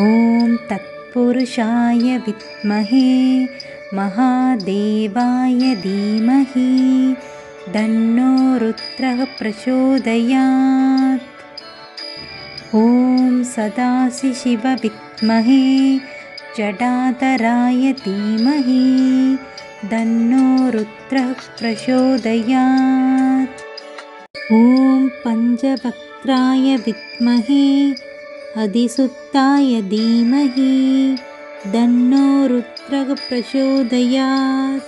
ॐ तत्पुरुषाय विद्महे महादेवाय धीमहि दन्नो रुद्रः प्रचोदयात्। ॐ सदाशिवविद्महे जडातराय धीमहि दन्नो रुद्रः प्रचोदयात्। ॐ पञ्चवक्त्राय विद्महे अधिसुत्ताय धीमहि दन्नो रुद्रः प्रचोदयात्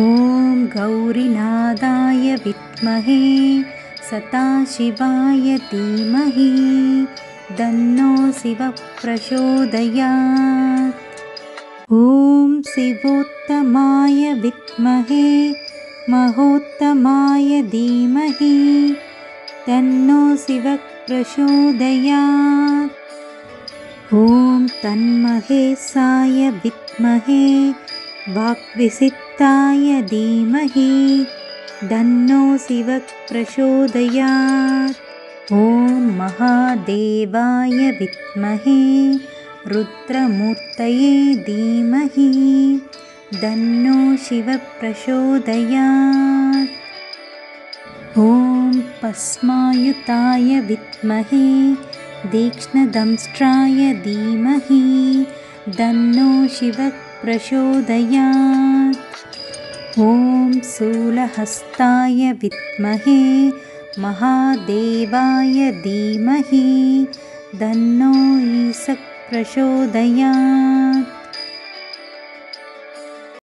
ॐ गौरीनादाय विद्महे सताशिवाय धीमहि दन्नो शिवः प्रचोदयात् ॐ शिवोत्तमाय विद्महे महोत्तमाय धीमहि तन्नो शिवः प्रचोदयात् ॐ तन्महेशाय विद्महे वाक्विसित्ताय धीमहि दन्नो शिवः प्रचोदयात् ॐ महादेवाय विद्महे रुद्रमूर्तये धीमहि दन्नो शिवः प्रचोदयात् ॐ पस्मायुताय विद्महे तीक्ष्णदंष्ट्राय धीमहि दन्नो शिवः प्रचोदयात् ॐ शूलहस्ताय विद्महे महादेवाय धीमहि दन्नो ईशः प्रचोदयात्